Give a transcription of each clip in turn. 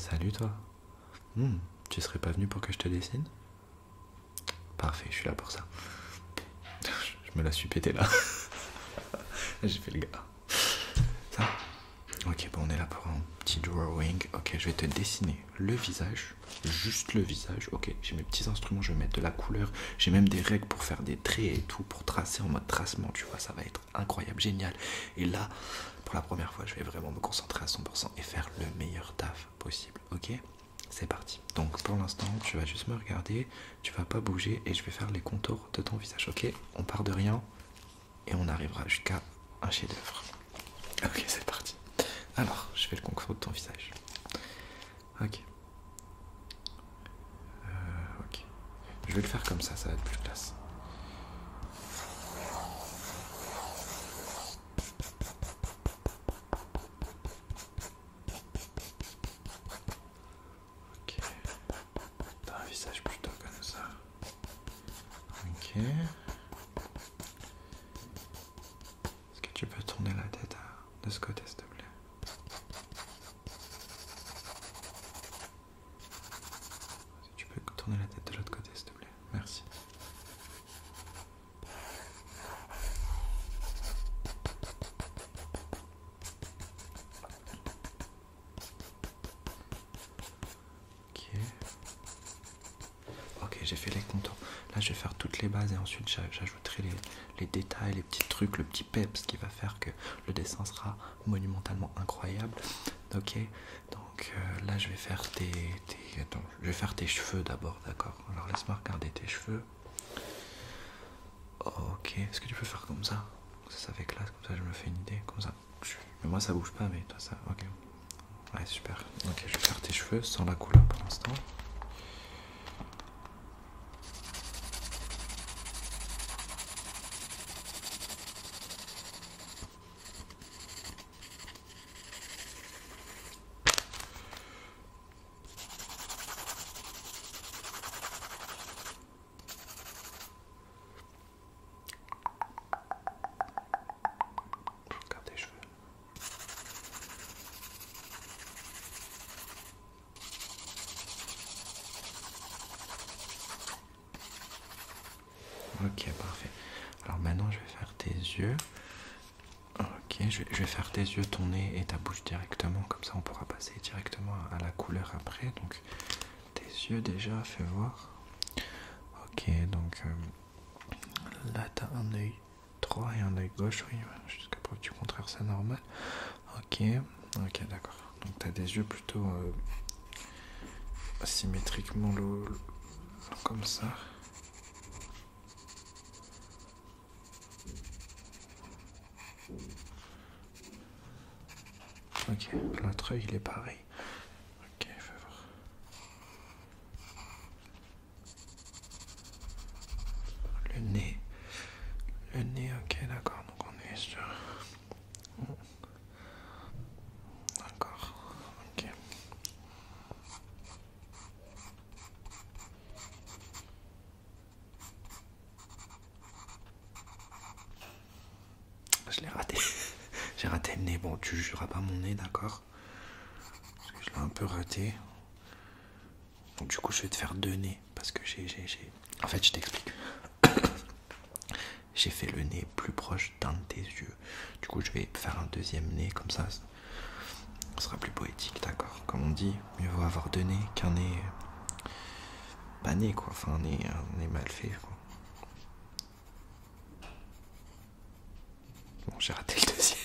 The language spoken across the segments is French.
Salut toi. Hmm, tu serais pas venu pour que je te dessine? Parfait, je suis là pour ça. Je me la suis pété là. J'ai fait le gars. Ça? Ok, bon, on est là pour un drawing. Ok, je vais te dessiner le visage, juste le visage. Ok, j'ai mes petits instruments, je vais mettre de la couleur. J'ai même des règles pour faire des traits et tout, pour tracer en mode tracement, tu vois, ça va être incroyable, génial. Et là, pour la première fois, je vais vraiment me concentrer à 100% et faire le meilleur taf possible. Ok c'est parti. Donc pour l'instant, tu vas juste me regarder, tu vas pas bouger et je vais faire les contours de ton visage. Ok On part de rien et on arrivera jusqu'à un chef-d'œuvre. Ok, c'est parti. Alors, je fais le contour de ton visage. Ok. Euh, ok. Je vais le faire comme ça, ça va être plus classe. Ok. T'as un visage plutôt comme ça. Ok. Est-ce que tu peux tourner la tête de ce côté, s'il te plaît Si tu peux tourner la tête de l'autre côté, s'il te plaît. Merci. Ok. Ok, j'ai fait les contours. Là, je vais faire toutes les bases et ensuite j'ajouterai les, détails, les petits trucs, le petit peps qui va faire que le dessin sera monumentalement incroyable. Ok, donc euh, là, je vais faire tes, attends, je vais faire tes cheveux d'abord, d'accord? Alors laisse-moi regarder tes cheveux. Ok, est-ce que tu peux faire comme ça? Ça, ça fait classe, comme ça je me fais une idée, comme ça. Mais moi ça bouge pas, mais toi ça, ok. Ouais, super. Ok, je vais faire tes cheveux sans la couleur pour l'instant. Regarde tes cheveux. Ok, parfait. Alors maintenant, je vais faire tes yeux. Ok, je vais, faire tes yeux, ton nez et ta bouche directement. Comme ça, on pourra passer directement à la couleur après. Donc, tes yeux déjà, fais voir. Ok, donc euh, là, t'as un œil droit et un œil gauche. Oui, jusqu'à preuve du contraire, c'est normal. Ok, ok, d'accord. Donc, t'as des yeux plutôt euh, symétriquement comme ça. Ok, l'autre œil il est pareil. Ok, fais voir. Le nez. Le nez, ok, d'accord. Donc on est sur. D'accord, ok. Je l'ai raté. J'ai raté le nez. Bon, tu jugeras pas mon nez, d'accord Parce que je l'ai un peu raté. Donc, du coup, je vais te faire deux nez. Parce que j'ai. En fait, je t'explique. j'ai fait le nez plus proche d'un de tes yeux. Du coup, je vais faire un deuxième nez comme ça. Ce sera plus poétique, d'accord Comme on dit, mieux vaut avoir deux nez qu'un nez. Pas nez, quoi. Enfin, un nez, un nez mal fait, quoi. Bon, j'ai raté le deuxième.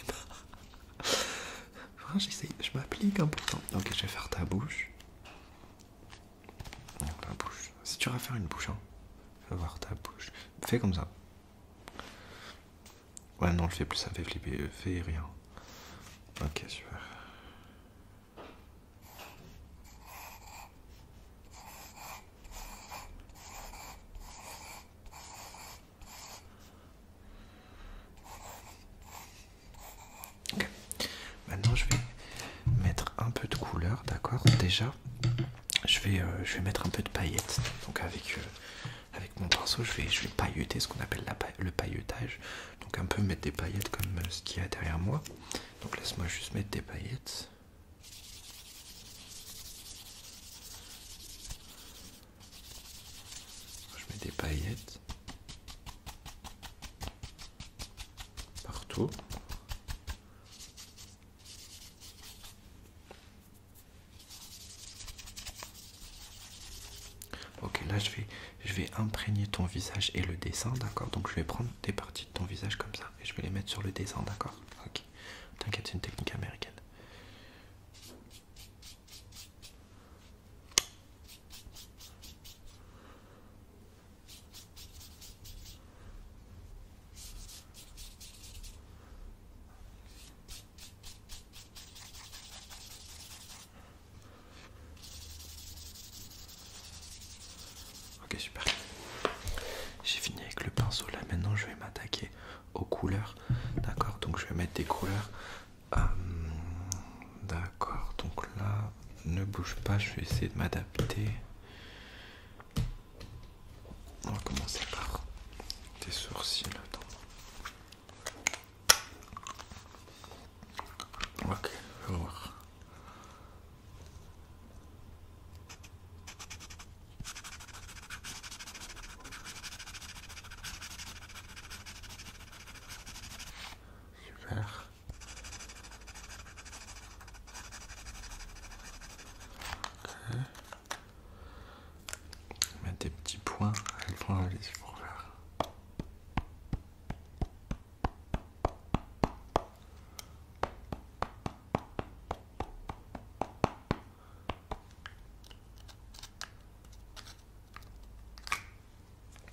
J'essaye, je m'applique un peu. Ok, je vais faire ta bouche. Ta bouche. Si tu vas faire une bouche, hein. Fais voir ta bouche. Fais comme ça. Ouais, non, le fais plus, ça fait flipper. Fais rien. Ok, super. déjà, je vais, euh, je vais mettre un peu de paillettes. Donc avec, euh, avec mon pinceau, je vais, je vais pailleter ce qu'on appelle le pailletage. Donc un peu mettre des paillettes comme euh, ce qu'il y a derrière moi. Donc laisse-moi juste mettre des paillettes. Je mets des paillettes partout. Je vais, je vais imprégner ton visage et le dessin, d'accord? Donc je vais prendre des parties de ton visage comme ça et je vais les mettre sur le dessin, d'accord? Ok. T'inquiète, c'est une technique américaine. Ok, super. J'ai fini avec le là. Maintenant, je vais m'attaquer aux couleurs. D'accord Donc, je vais mettre des couleurs. Euh, d'accord. Donc là, ne bouge pas. Je vais essayer de m'adapter. On va commencer par tes sourcils. Attends. Ok, je voir. Super. Ok. Mettre des petits points. Pour faire.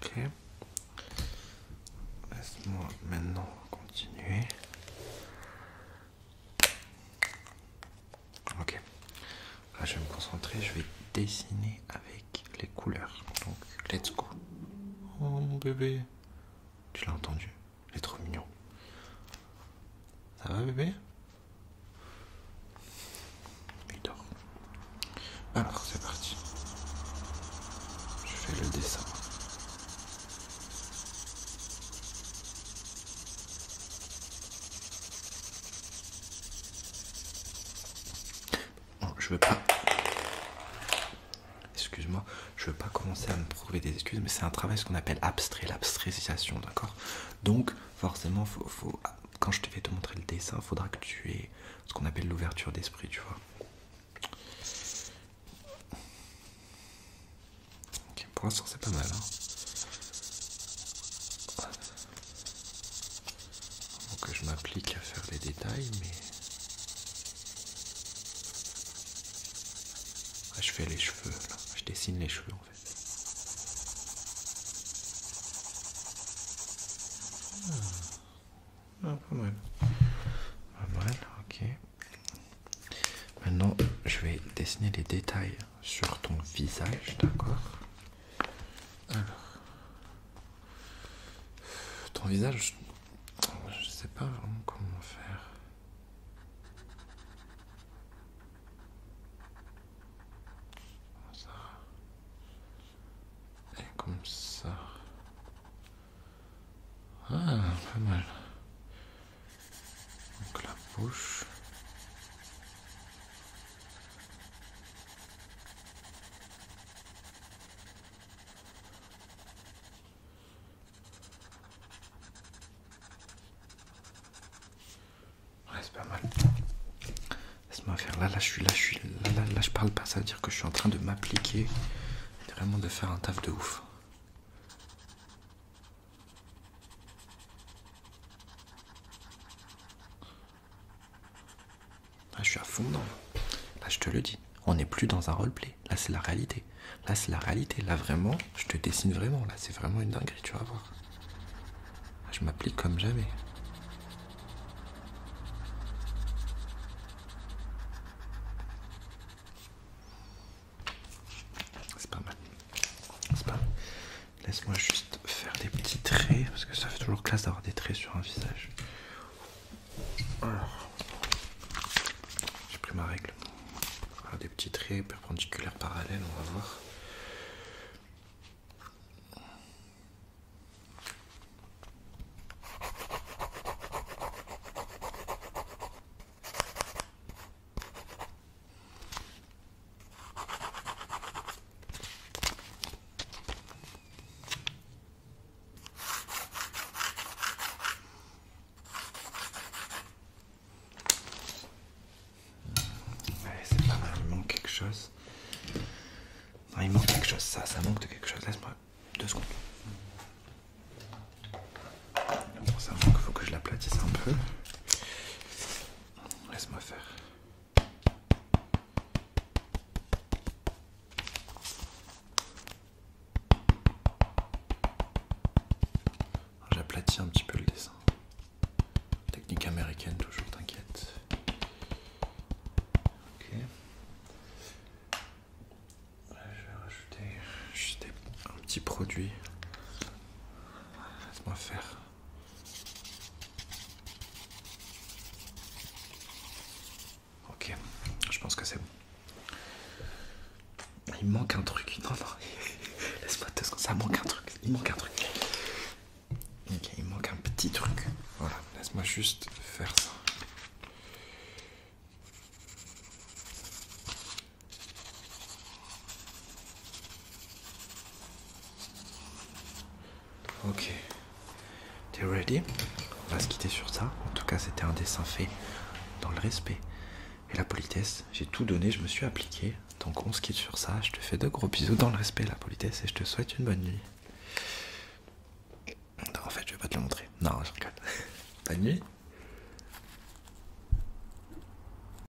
Ok. Laisse-moi maintenant continuer. Ok. Je vais me concentrer. Je vais dessiner baby. C'est un travail ce qu'on appelle abstrait, l'abstraisation, d'accord? Donc, forcément, faut, quand je te vais te montrer le dessin, il faudra que tu aies ce qu'on appelle l'ouverture d'esprit, tu vois. Ok, pour l'instant, c'est pas mal, hein. Je m'applique à faire les détails, mais. Je fais les cheveux là, je dessine les cheveux en fait. Ah, pas mal. Pas mal, ok. Maintenant, je vais dessiner les détails sur ton visage, d'accord Alors. Ton visage, je sais pas vraiment comment faire. Ça. Et comme ça. Ah, pas mal. Donc la bouche. Ouais, c'est pas mal. Là, là, je suis là, je suis là, là, là, je parle pas. Ça veut dire que je suis en train de m'appliquer, vraiment de faire un taf de ouf. Là, je suis à fond dedans. Là, je te le dis. On n'est plus dans un roleplay. Là, c'est la réalité. Là, c'est la réalité. Là, vraiment, je te dessine vraiment. Là, c'est vraiment une dinguerie, tu vas voir. Je m'applique comme jamais. C'est pas mal. C'est pas mal. Laisse-moi juste faire des petits traits, parce que ça fait toujours classe d'avoir des traits sur un visage. Alors, j'ai pris ma règle. Alors, des petits traits perpendiculaires parallèles, on va voir. Il manque quelque chose, ça, ça manque de quelque chose. Laisse-moi deux secondes. ça manque, faut que je l'aplatisse un peu. Laisse-moi faire. J'aplatis un petit peu le dessin. Technique américaine, toujours, t'inquiète. Ok. je vais rajouter juste un petit produit. Laisse-moi faire. Ok, je pense que c'est bon. Il manque un truc. Non, non, laisse-moi te Ça manque un truc. Il manque un truc. Ok, il manque un petit truc. Voilà, laisse-moi juste faire ça. Ok. T'es ready? On va se quitter sur ça. En tout cas, c'était un dessin fait dans le respect et la politesse. J'ai tout donné, je me suis appliqué. Donc on se quitte sur ça. Je te fais de gros bisous dans le respect et la politesse et je te souhaite une bonne nuit. Non, en fait, je vais pas te le montrer. Non, je regarde. Bonne nuit.